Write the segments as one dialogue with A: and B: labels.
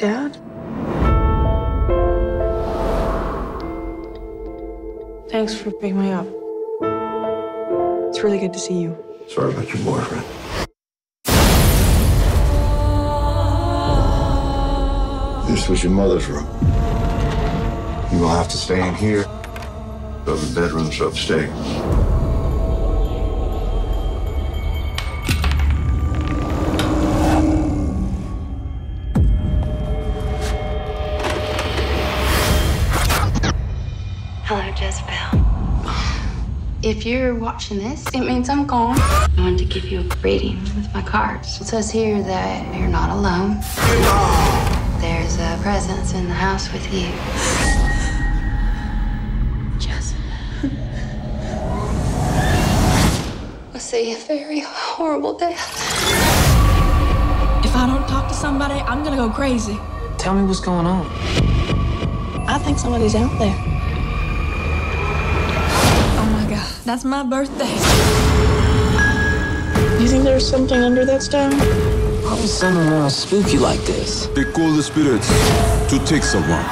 A: Dad? Thanks for picking me up. It's really good to see you.
B: Sorry about your boyfriend. This was your mother's room. You will have to stay in here. The other bedroom's upstairs.
C: Hello, Jessabelle. If you're watching this, it means I'm gone. I wanted to give you a greeting with my cards. It says here that you're not alone. There's a presence in the house with you. Jessabelle. I see a very horrible death.
D: If I don't talk to somebody, I'm gonna go crazy.
A: Tell me what's going on. I think somebody's out there.
D: That's my birthday.
A: You think there's something under that stone?
E: Why would someone want to spook you like this?
F: They call the spirits to take someone.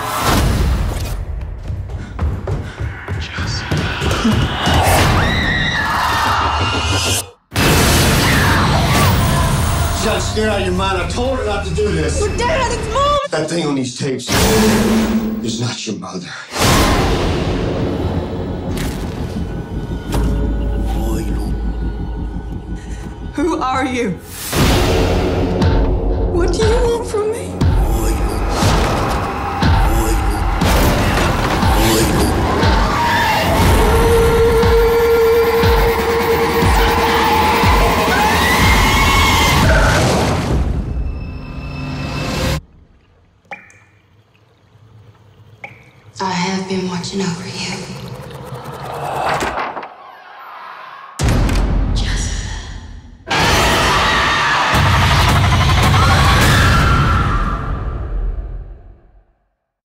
B: She's not scared out of your mind. I told her not to do this.
D: Dad, it's mom!
B: That thing on these tapes is not your mother.
D: Who are you? What do you want from me?
C: I have been watching over you.